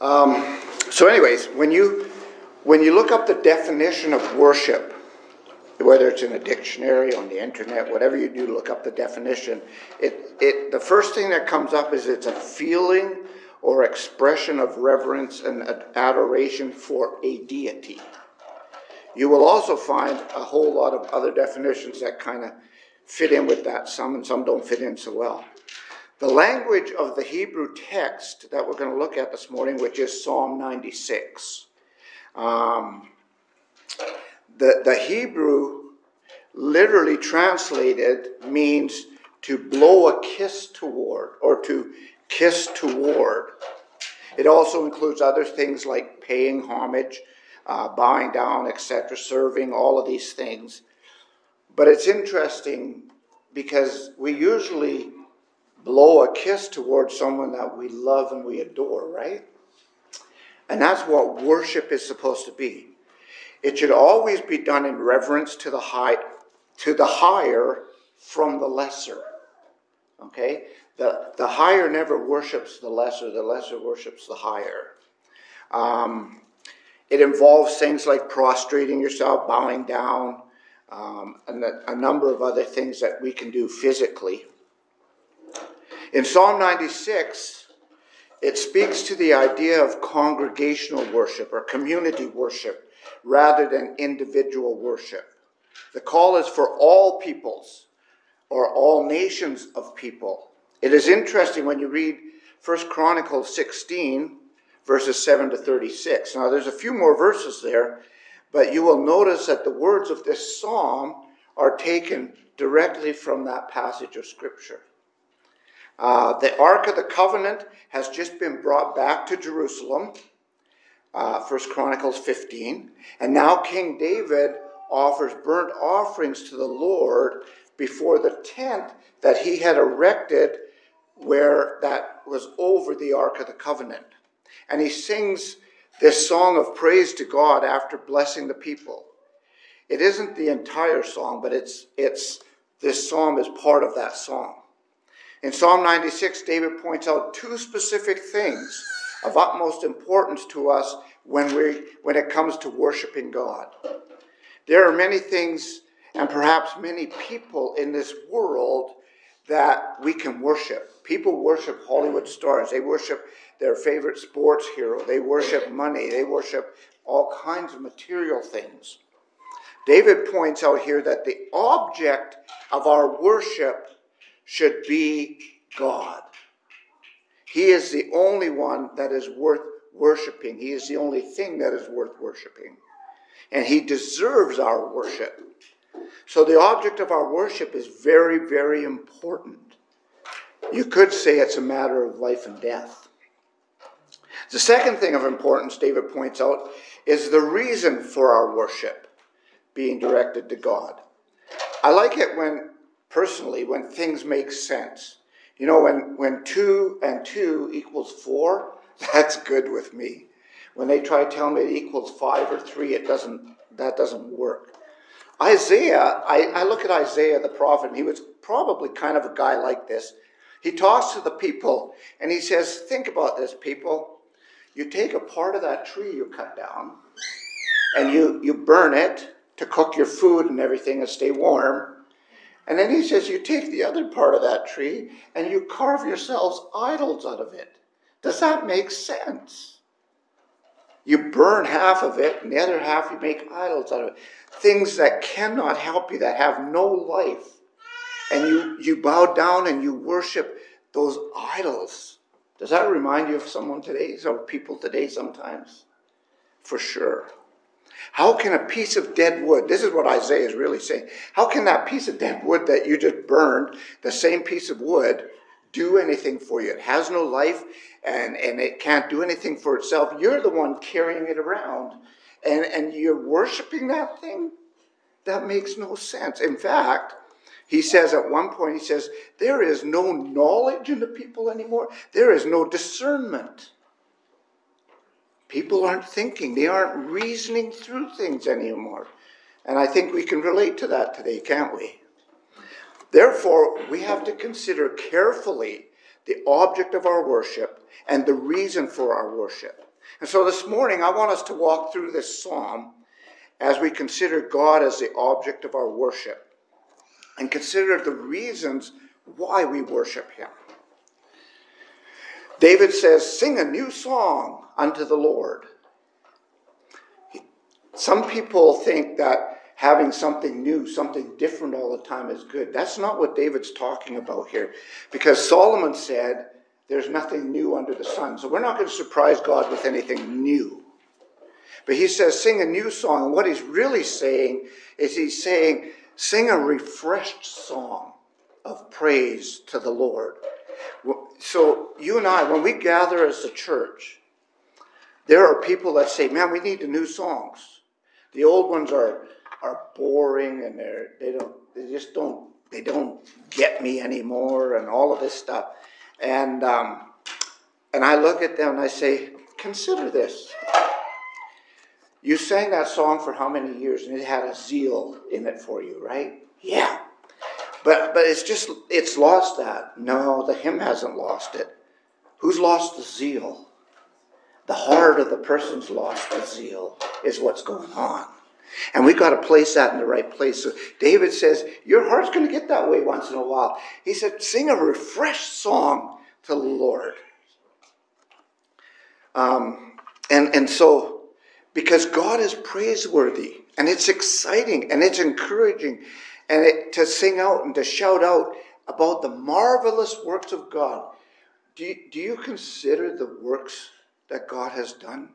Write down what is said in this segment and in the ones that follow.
Um, so, anyways, when you when you look up the definition of worship, whether it's in a dictionary on the internet, whatever you do, look up the definition. It it the first thing that comes up is it's a feeling or expression of reverence and adoration for a deity. You will also find a whole lot of other definitions that kind of fit in with that, some and some don't fit in so well. The language of the Hebrew text that we're going to look at this morning, which is Psalm 96. Um, the, the Hebrew literally translated means to blow a kiss toward or to kiss toward. It also includes other things like paying homage, uh, bowing down, etc., serving, all of these things. But it's interesting because we usually blow a kiss towards someone that we love and we adore, right? And that's what worship is supposed to be. It should always be done in reverence to the high, to the higher from the lesser. Okay? The, the higher never worships the lesser, the lesser worships the higher. Um, it involves things like prostrating yourself, bowing down, um, and a, a number of other things that we can do physically. In Psalm 96, it speaks to the idea of congregational worship or community worship rather than individual worship. The call is for all peoples or all nations of people. It is interesting when you read 1 Chronicles 16, verses 7 to 36. Now, there's a few more verses there, but you will notice that the words of this psalm are taken directly from that passage of Scripture. Uh, the Ark of the Covenant has just been brought back to Jerusalem, uh, 1 Chronicles 15, and now King David offers burnt offerings to the Lord before the tent that he had erected where that was over the Ark of the Covenant. And he sings this song of praise to God after blessing the people. It isn't the entire song, but it's, it's this psalm is part of that song. In Psalm 96, David points out two specific things of utmost importance to us when, we, when it comes to worshiping God. There are many things and perhaps many people in this world that we can worship. People worship Hollywood stars, they worship their favorite sports hero, they worship money, they worship all kinds of material things. David points out here that the object of our worship should be God. He is the only one that is worth worshiping. He is the only thing that is worth worshiping. And he deserves our worship. So the object of our worship is very, very important. You could say it's a matter of life and death. The second thing of importance, David points out, is the reason for our worship being directed to God. I like it when personally when things make sense. You know, when, when two and two equals four, that's good with me. When they try to tell me it equals five or three, it doesn't, that doesn't work. Isaiah, I, I look at Isaiah the prophet, and he was probably kind of a guy like this. He talks to the people and he says, Think about this, people. You take a part of that tree you cut down and you, you burn it to cook your food and everything and stay warm. And then he says, You take the other part of that tree and you carve yourselves idols out of it. Does that make sense? You burn half of it and the other half you make idols out of it. Things that cannot help you, that have no life. And you, you bow down and you worship those idols. Does that remind you of someone today, or people today sometimes? For sure. How can a piece of dead wood, this is what Isaiah is really saying, how can that piece of dead wood that you just burned, the same piece of wood, do anything for you? It has no life and, and it can't do anything for itself. You're the one carrying it around and, and you're worshiping that thing? That makes no sense. In fact, he says at one point, he says, there is no knowledge in the people anymore. There is no discernment. People aren't thinking, they aren't reasoning through things anymore. And I think we can relate to that today, can't we? Therefore, we have to consider carefully the object of our worship and the reason for our worship. And so this morning, I want us to walk through this psalm as we consider God as the object of our worship and consider the reasons why we worship Him. David says, Sing a new song unto the Lord. Some people think that having something new, something different all the time is good. That's not what David's talking about here. Because Solomon said, There's nothing new under the sun. So we're not going to surprise God with anything new. But he says, Sing a new song. And what he's really saying is he's saying, Sing a refreshed song of praise to the Lord. So, you and I, when we gather as a church, there are people that say, man, we need the new songs. The old ones are, are boring and they're, they don't, they just don't, they don't get me anymore and all of this stuff. And, um, and I look at them and I say, consider this. You sang that song for how many years and it had a zeal in it for you, right? Yeah. But but it's just it's lost that. No, the hymn hasn't lost it. Who's lost the zeal? The heart of the person's lost the zeal is what's going on. And we've got to place that in the right place. So David says, Your heart's going to get that way once in a while. He said, Sing a refreshed song to the Lord. Um, and, and so, because God is praiseworthy, and it's exciting, and it's encouraging, and it, to sing out and to shout out about the marvelous works of God. Do you, do you consider the works that God has done?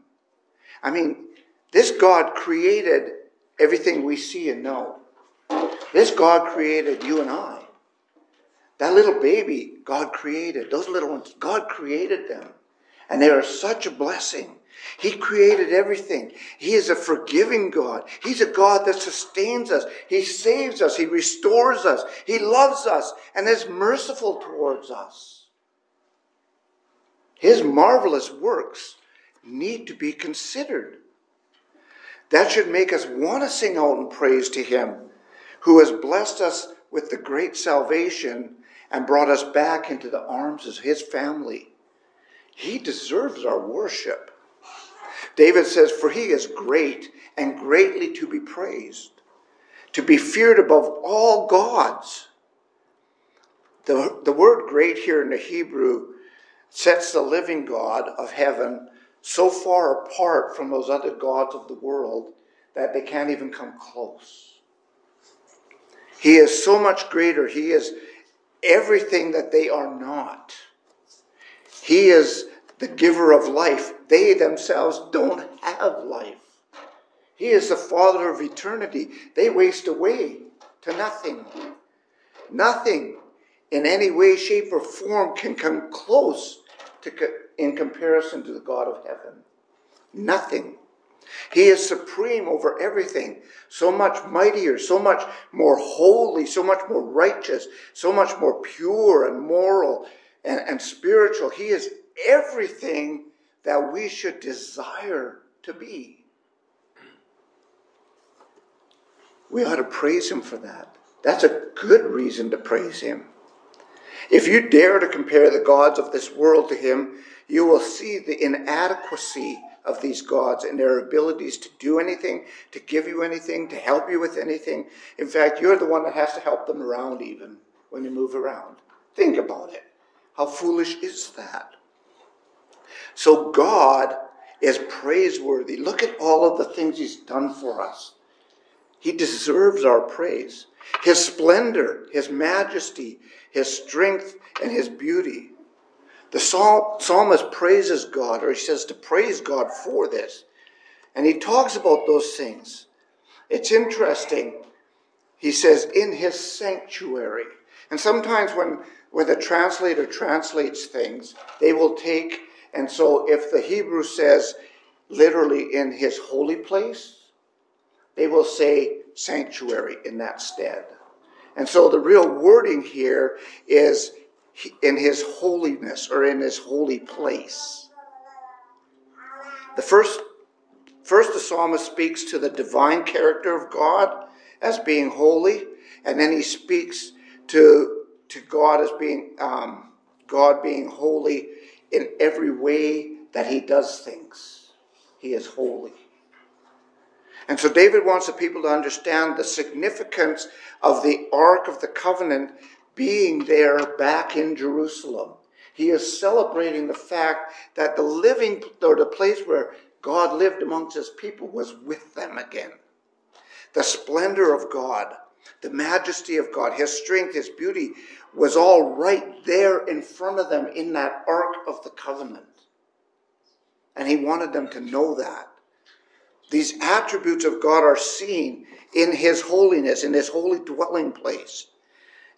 I mean, this God created everything we see and know. This God created you and I. That little baby, God created. Those little ones, God created them. And they are such a blessing. He created everything. He is a forgiving God. He's a God that sustains us. He saves us. He restores us. He loves us and is merciful towards us. His marvelous works need to be considered. That should make us want to sing out in praise to Him who has blessed us with the great salvation and brought us back into the arms of His family. He deserves our worship. David says, For he is great and greatly to be praised, to be feared above all gods. The, the word great here in the Hebrew sets the living God of heaven so far apart from those other gods of the world that they can't even come close. He is so much greater. He is everything that they are not. He is the giver of life. They themselves don't have life. He is the Father of eternity. They waste away to nothing. Nothing in any way, shape, or form can come close to, in comparison to the God of heaven. Nothing. He is supreme over everything, so much mightier, so much more holy, so much more righteous, so much more pure and moral and, and spiritual. He is everything that we should desire to be. We ought to praise Him for that. That's a good reason to praise Him. If you dare to compare the gods of this world to Him, you will see the inadequacy of these gods and their abilities to do anything, to give you anything, to help you with anything. In fact, you're the one that has to help them around even when you move around. Think about it. How foolish is that? So God is praiseworthy. Look at all of the things He's done for us. He deserves our praise. His splendor, His majesty, His strength, and His beauty. The psalmist praises God, or he says to praise God for this. And he talks about those things. It's interesting. He says, in his sanctuary. And sometimes when, when the translator translates things, they will take and so if the Hebrew says literally in his holy place, they will say sanctuary in that stead. And so the real wording here is in his holiness or in his holy place. The first, first the psalmist speaks to the divine character of God as being holy, and then he speaks to, to God as being um, God being holy in every way that he does things. He is holy. And so David wants the people to understand the significance of the Ark of the Covenant being there back in Jerusalem. He is celebrating the fact that the living, or the place where God lived amongst his people, was with them again. The splendor of God, the majesty of God, his strength, his beauty was all right there in front of them in that Ark of the Covenant. And he wanted them to know that. These attributes of God are seen in His holiness, in His holy dwelling place.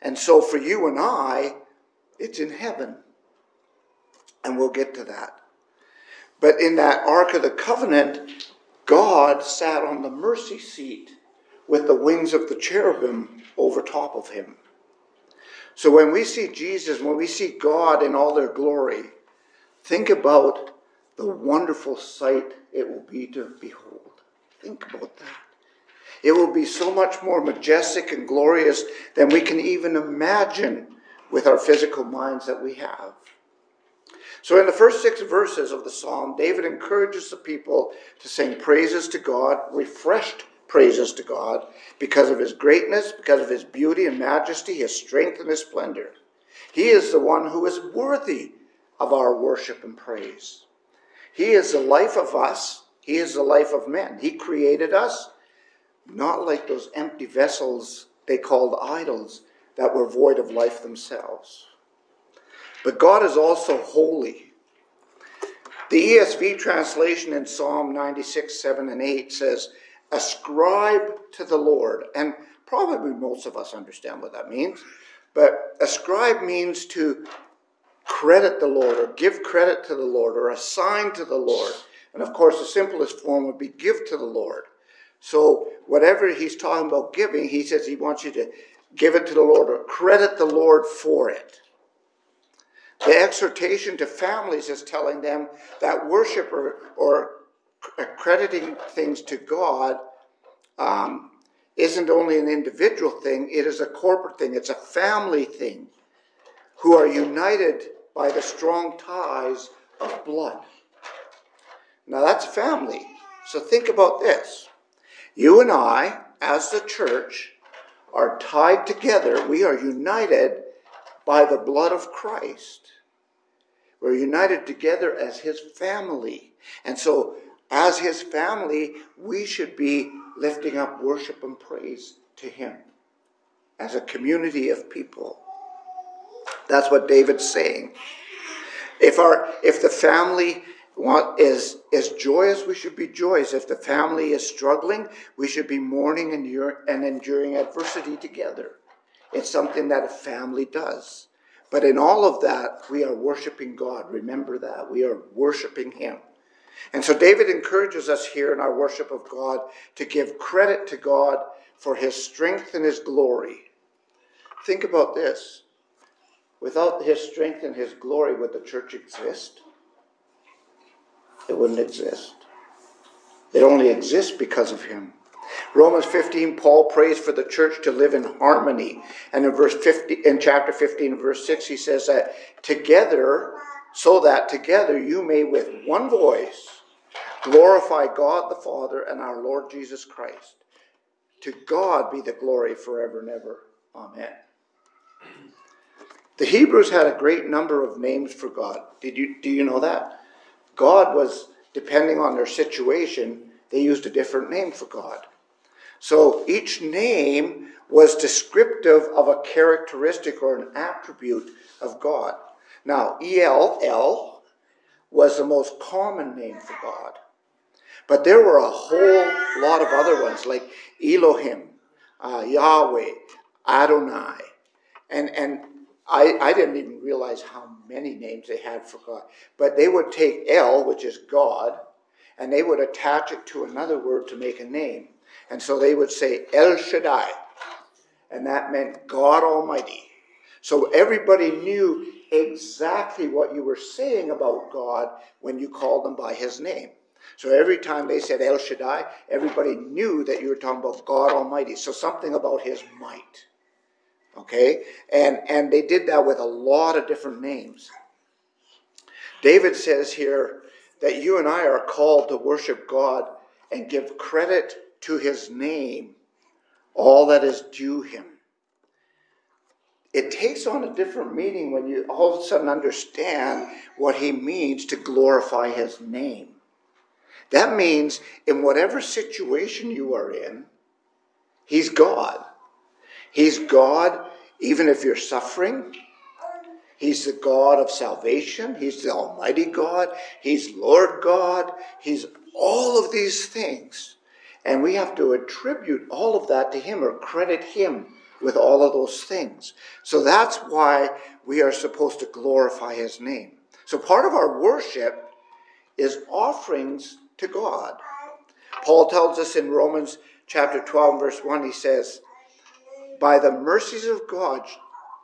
And so for you and I, it's in heaven. And we'll get to that. But in that Ark of the Covenant, God sat on the mercy seat with the wings of the cherubim over top of him. So when we see Jesus, when we see God in all their glory, think about the wonderful sight it will be to behold. Think about that. It will be so much more majestic and glorious than we can even imagine with our physical minds that we have. So, in the first six verses of the psalm, David encourages the people to sing praises to God, refreshed praises to God, because of his greatness, because of his beauty and majesty, his strength and his splendor. He is the one who is worthy of our worship and praise. He is the life of us. He is the life of men. He created us, not like those empty vessels they called idols that were void of life themselves. But God is also holy. The ESV translation in Psalm 96, 7 and 8 says, Ascribe to the Lord. And probably most of us understand what that means. But ascribe means to credit the Lord or give credit to the Lord or assign to the Lord. And of course, the simplest form would be give to the Lord. So, whatever he's talking about giving, he says he wants you to give it to the Lord or credit the Lord for it. The exhortation to families is telling them that worship or, or accrediting things to God um, isn't only an individual thing, it is a corporate thing, it's a family thing who are united by the strong ties of blood. Now that's family. So think about this. You and I, as the church, are tied together. We are united by the blood of Christ. We're united together as his family. And so, as his family, we should be lifting up worship and praise to him as a community of people. That's what David's saying. If our if the family want, is is joyous, we should be joyous. If the family is struggling, we should be mourning and, and enduring adversity together. It's something that a family does. But in all of that, we are worshiping God. Remember that. We are worshiping Him. And so David encourages us here in our worship of God to give credit to God for His strength and His glory. Think about this. Without his strength and his glory, would the church exist? It wouldn't exist. It only exists because of him. Romans 15, Paul prays for the church to live in harmony. And in verse 50, in chapter 15, verse 6, he says that together, so that together you may with one voice glorify God the Father and our Lord Jesus Christ. To God be the glory forever and ever. Amen. The Hebrews had a great number of names for God. Did you, do you know that? God was, depending on their situation, they used a different name for God. So each name was descriptive of a characteristic or an attribute of God. Now, El, El, was the most common name for God. But there were a whole lot of other ones like Elohim, uh, Yahweh, Adonai. And, and I, I didn't even realize how many names they had for God. But they would take El, which is God, and they would attach it to another word to make a name. And so they would say El Shaddai, and that meant God Almighty. So everybody knew exactly what you were saying about God when you called him by his name. So every time they said El Shaddai, everybody knew that you were talking about God Almighty. So something about his might. Okay? And, and they did that with a lot of different names. David says here that you and I are called to worship God and give credit to his name, all that is due him. It takes on a different meaning when you all of a sudden understand what he means to glorify his name. That means in whatever situation you are in, he's God. He's God even if you're suffering. He's the God of salvation. He's the Almighty God. He's Lord God. He's all of these things. And we have to attribute all of that to Him or credit Him with all of those things. So that's why we are supposed to glorify His name. So part of our worship is offerings to God. Paul tells us in Romans chapter 12, verse 1, he says, By the mercies of God,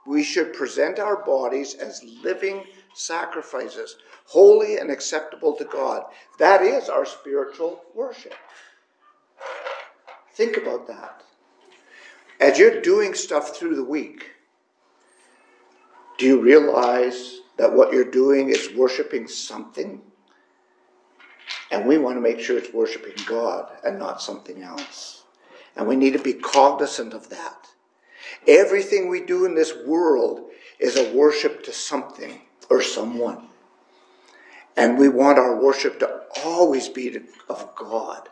we should present our bodies as living sacrifices, holy and acceptable to God. That is our spiritual worship. Think about that. As you're doing stuff through the week, do you realize that what you're doing is worshiping something? And we want to make sure it's worshiping God and not something else. And we need to be cognizant of that. Everything we do in this world is a worship to something or someone. And we want our worship to always be of God,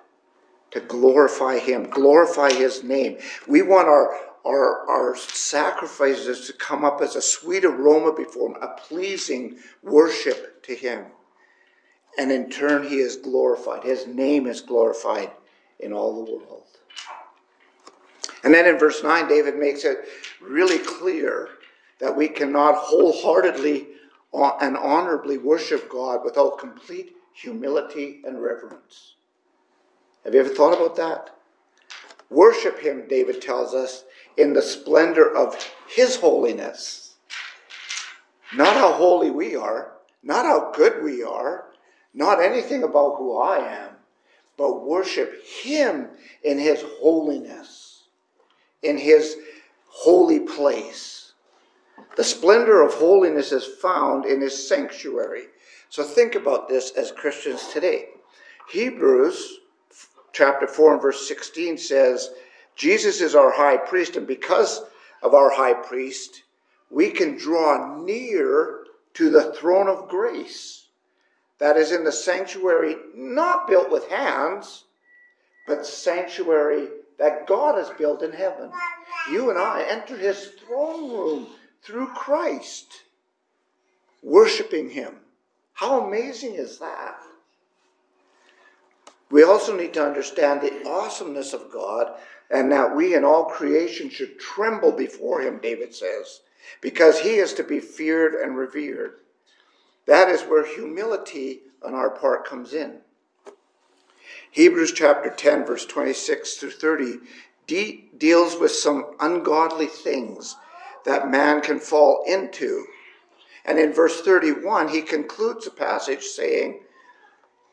to glorify Him, glorify His name. We want our, our, our sacrifices to come up as a sweet aroma before Him, a pleasing worship to Him. And in turn, He is glorified. His name is glorified in all the world. And then in verse 9, David makes it really clear that we cannot wholeheartedly and honorably worship God without complete humility and reverence. Have you ever thought about that? Worship Him, David tells us, in the splendor of His holiness. Not how holy we are, not how good we are, not anything about who I am, but worship Him in His holiness in his holy place. The splendor of holiness is found in his sanctuary. So think about this as Christians today. Hebrews chapter 4 and verse 16 says, Jesus is our high priest, and because of our high priest, we can draw near to the throne of grace that is in the sanctuary, not built with hands, but sanctuary that God has built in heaven. You and I enter his throne room through Christ, worshiping him. How amazing is that? We also need to understand the awesomeness of God and that we and all creation should tremble before him, David says, because he is to be feared and revered. That is where humility on our part comes in. Hebrews chapter 10, verse 26 through 30, de- deals with some ungodly things that man can fall into. And in verse 31, he concludes the passage saying,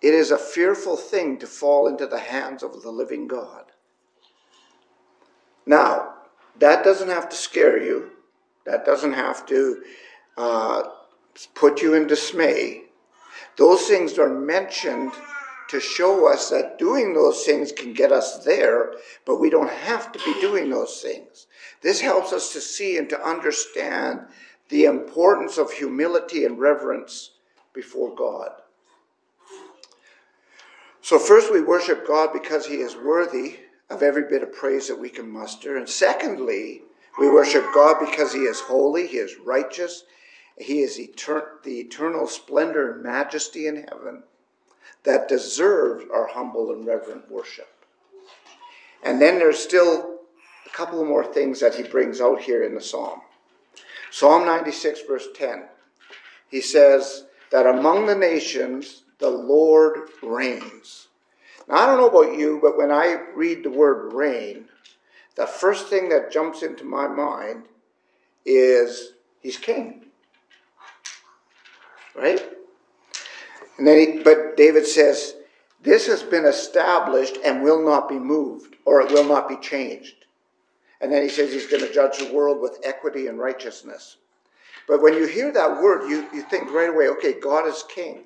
It is a fearful thing to fall into the hands of the living God. Now, that doesn't have to scare you. That doesn't have to uh, put you in dismay. Those things are mentioned to show us that doing those things can get us there, but we don't have to be doing those things. This helps us to see and to understand the importance of humility and reverence before God. So, first, we worship God because He is worthy of every bit of praise that we can muster. And secondly, we worship God because He is holy, He is righteous, He is etern- the eternal splendor and majesty in heaven that deserves our humble and reverent worship. And then there's still a couple more things that he brings out here in the psalm. Psalm 96, verse 10, he says that among the nations the Lord reigns. Now, I don't know about you, but when I read the word reign, the first thing that jumps into my mind is he's king. Right? And then he, but David says, this has been established and will not be moved, or it will not be changed. And then he says he's going to judge the world with equity and righteousness. But when you hear that word, you, you think right away, okay, God is king.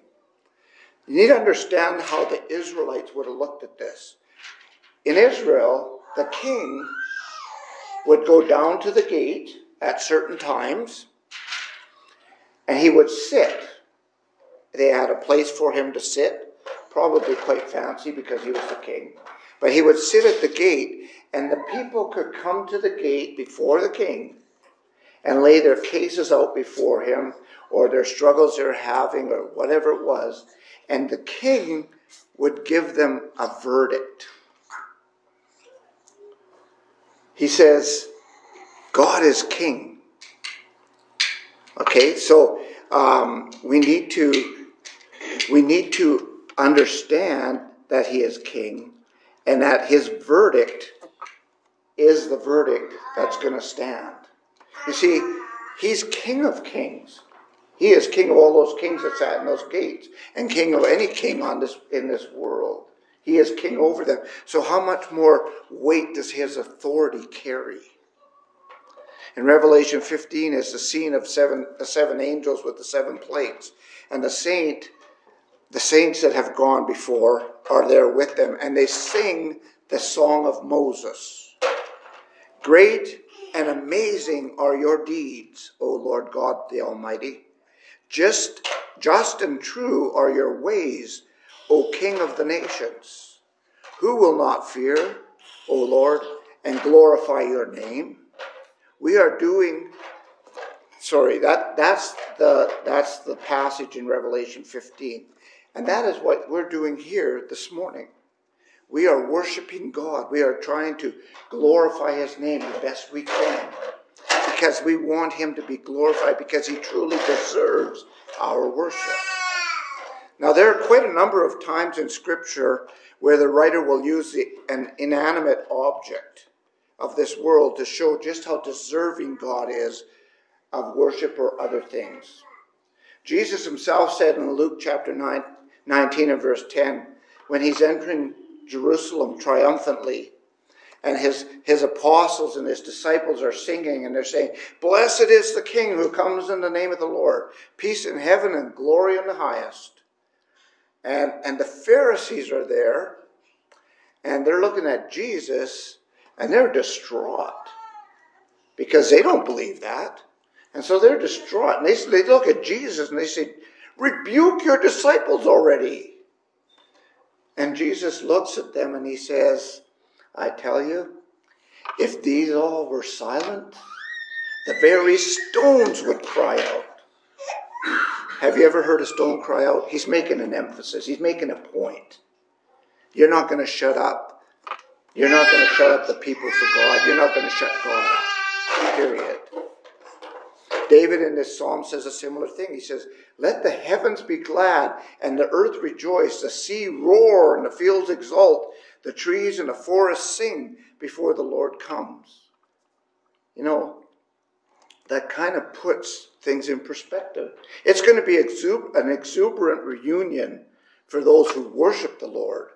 You need to understand how the Israelites would have looked at this. In Israel, the king would go down to the gate at certain times and he would sit. They had a place for him to sit, probably quite fancy because he was the king. But he would sit at the gate, and the people could come to the gate before the king and lay their cases out before him or their struggles they're having or whatever it was, and the king would give them a verdict. He says, God is king. Okay, so um, we need to we need to understand that he is king and that his verdict is the verdict that's going to stand. You see, he's king of kings. He is king of all those kings that sat in those gates, and king of any king on this in this world. He is king over them. So how much more weight does his authority carry? In Revelation 15 is the scene of seven, the seven angels with the seven plates. And the saint, the saints that have gone before are there with them, and they sing the song of Moses. Great and amazing are your deeds, O Lord God the Almighty. Just, just and true are your ways, O King of the nations. Who will not fear, O Lord, and glorify your name? We are doing sorry, that, that's the that's the passage in Revelation 15. And that is what we're doing here this morning. We are worshiping God. We are trying to glorify his name the best we can. Because we want him to be glorified because he truly deserves our worship. Now, there are quite a number of times in Scripture where the writer will use the, an inanimate object of this world to show just how deserving God is of worship or other things. Jesus himself said in Luke chapter 9, 19 and verse 10, when he's entering Jerusalem triumphantly, and his, his apostles and his disciples are singing and they're saying, Blessed is the King who comes in the name of the Lord, peace in heaven and glory in the highest. And, and the Pharisees are there, and they're looking at Jesus and they're distraught because they don't believe that. And so they're distraught. And they, they look at Jesus and they say, Rebuke your disciples already. And Jesus looks at them and he says, I tell you, if these all were silent, the very stones would cry out. Have you ever heard a stone cry out? He's making an emphasis, he's making a point. You're not going to shut up. You're not going to shut up the people for God. You're not going to shut God up. Period. David in this psalm says a similar thing. He says, Let the heavens be glad and the earth rejoice, the sea roar and the fields exult, the trees and the forests sing before the Lord comes. You know, that kind of puts things in perspective. It's going to be an exuberant reunion for those who worship the Lord.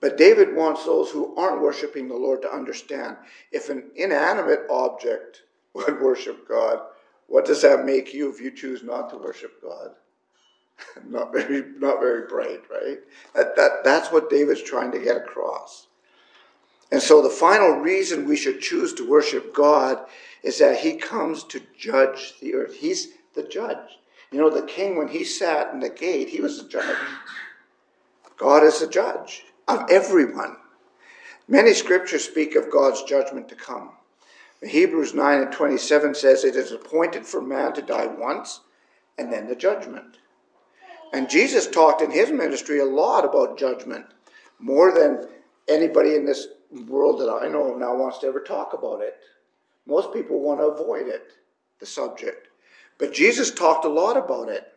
But David wants those who aren't worshiping the Lord to understand if an inanimate object would worship God, what does that make you if you choose not to worship God? not very, not very bright, right? That, that, that's what David's trying to get across. And so the final reason we should choose to worship God is that he comes to judge the earth. He's the judge. You know, the king, when he sat in the gate, he was the judge. God is the judge of everyone. Many scriptures speak of God's judgment to come. Hebrews 9 and 27 says it is appointed for man to die once and then the judgment. And Jesus talked in his ministry a lot about judgment, more than anybody in this world that I know now wants to ever talk about it. Most people want to avoid it, the subject. But Jesus talked a lot about it.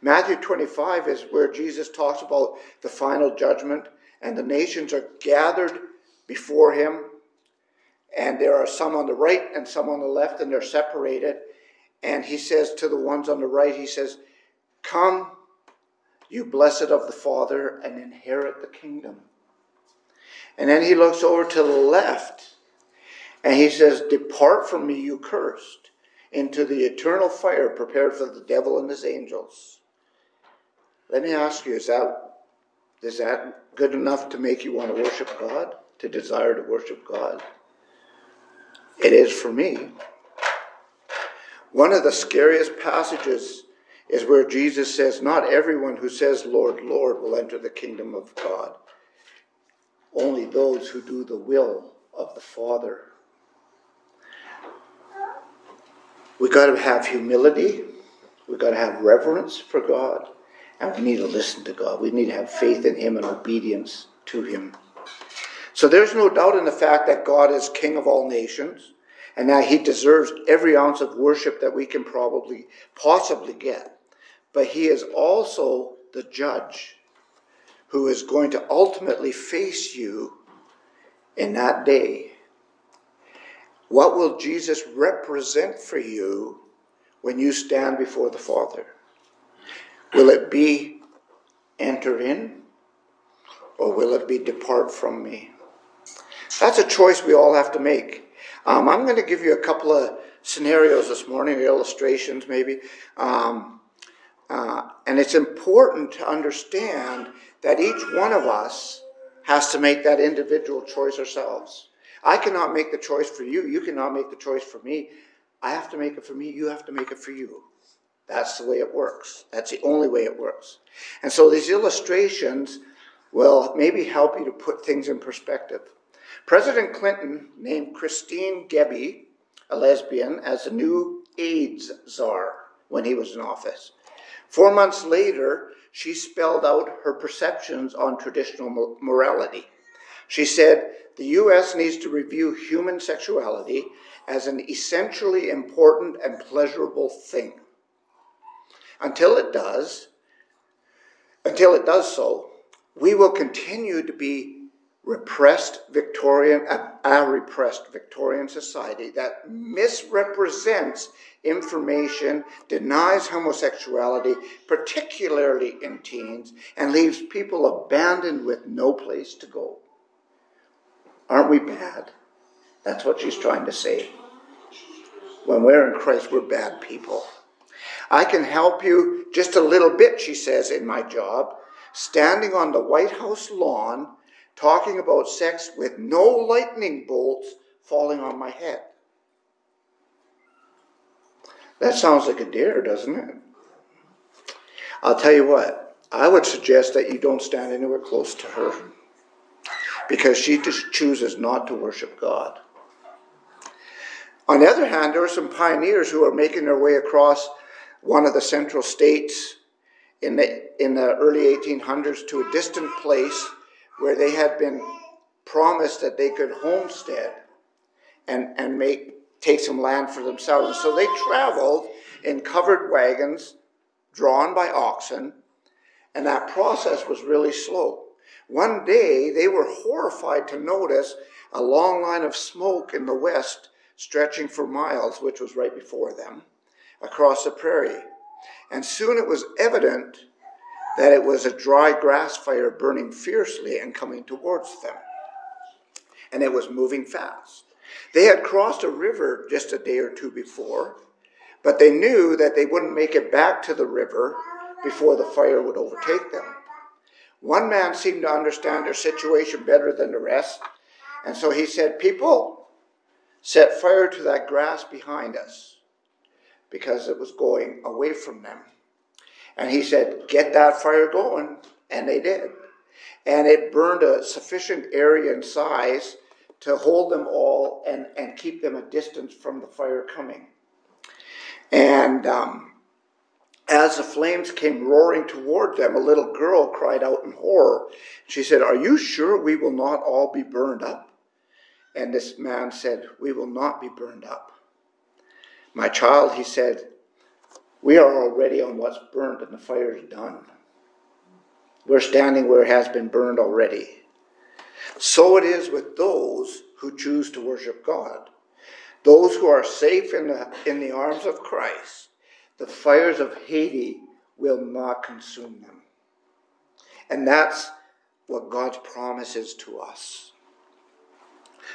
Matthew 25 is where Jesus talks about the final judgment and the nations are gathered before him. And there are some on the right and some on the left, and they're separated. And he says to the ones on the right, he says, Come, you blessed of the Father, and inherit the kingdom. And then he looks over to the left, and he says, Depart from me, you cursed, into the eternal fire prepared for the devil and his angels. Let me ask you, is that, is that good enough to make you want to worship God? To desire to worship God? It is for me. One of the scariest passages is where Jesus says, Not everyone who says, Lord, Lord, will enter the kingdom of God. Only those who do the will of the Father. We got to have humility. We got to have reverence for God. And we need to listen to God. We need to have faith in Him and obedience to Him. So there's no doubt in the fact that God is King of all nations and that He deserves every ounce of worship that we can probably possibly get. But He is also the judge who is going to ultimately face you in that day. What will Jesus represent for you when you stand before the Father? Will it be enter in or will it be depart from me? That's a choice we all have to make. Um, I'm going to give you a couple of scenarios this morning, illustrations maybe. Um, uh, and it's important to understand that each one of us has to make that individual choice ourselves. I cannot make the choice for you. You cannot make the choice for me. I have to make it for me. You have to make it for you. That's the way it works. That's the only way it works. And so these illustrations will maybe help you to put things in perspective. President Clinton named Kristine Gebbie, a lesbian, as the new AIDS czar when he was in office. Four months later, she spelled out her perceptions on traditional morality. She said, the U.S. needs to review human sexuality as an essentially important and pleasurable thing. Until it does, until it does so, we will continue to be repressed Victorian, a, a repressed Victorian society that misrepresents information, denies homosexuality, particularly in teens, and leaves people abandoned with no place to go. Aren't we bad? That's what she's trying to say. When we're in Christ, we're bad people. I can help you just a little bit, she says, in my job, standing on the White House lawn talking about sex with no lightning bolts falling on my head. That sounds like a dare, doesn't it? I'll tell you what, I would suggest that you don't stand anywhere close to her because she just chooses not to worship God. On the other hand, there are some pioneers who are making their way across one of the central states in the, in the early 1800s to a distant place where they had been promised that they could homestead and, and make take some land for themselves. So they traveled in covered wagons drawn by oxen, and that process was really slow. One day they were horrified to notice a long line of smoke in the west stretching for miles, which was right before them, across the prairie. And soon it was evident that it was a dry grass fire burning fiercely and coming towards them. And it was moving fast. They had crossed a river just a day or two before, but they knew that they wouldn't make it back to the river before the fire would overtake them. One man seemed to understand their situation better than the rest, and so he said, People, set fire to that grass behind us, because it was going away from them. And he said, Get that fire going. And they did. And it burned a sufficient area and size to hold them all and, and keep them a distance from the fire coming. And um, as the flames came roaring toward them, a little girl cried out in horror. She said, Are you sure we will not all be burned up? And this man said, We will not be burned up. My child, he said, we are already on what's burned and the fire is done. We're standing where it has been burned already. So it is with those who choose to worship God. Those who are safe in the, in the arms of Christ, the fires of Hades will not consume them. And that's what God's promise is to us.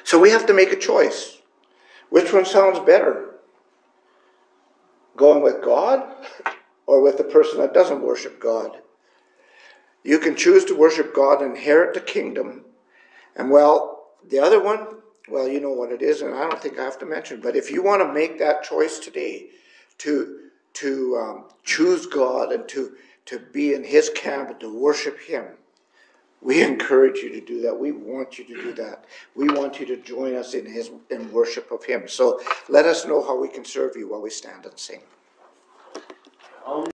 So we have to make a choice. Which one sounds better? going with God or with the person that doesn't worship God. You can choose to worship God and inherit the kingdom. And well, the other one, well, you know what it is, and I don't think I have to mention, but if you want to make that choice today to, to um, choose God and to, to be in His camp and to worship Him, we encourage you to do that. We want you to do that. We want you to join us in His in worship of Him. So let us know how we can serve you while we stand and sing.